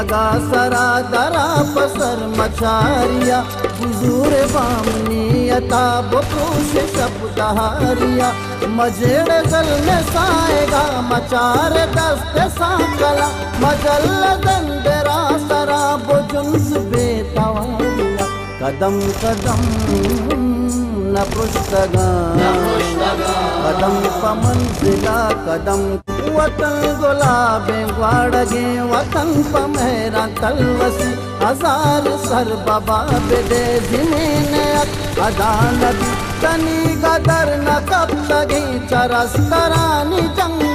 लगा सरा दरा पसर मचारिया हुजूर बामनीयता बपुष शब्दहारिया मजेड़ गल में साएगा, मचार दस्त सांकला। मजल दंडरा सरा बुजुन्स बेतवारिया। कदम कदम न पुस्तगा कदम पमंजिला कदम, वतन गुलाबे वाड़गे वतन पमेरा तलवसी। हज़ार सर बाबा बेदे जिमीन अदा तनी गदर न कब लगी चरस करानी जंगला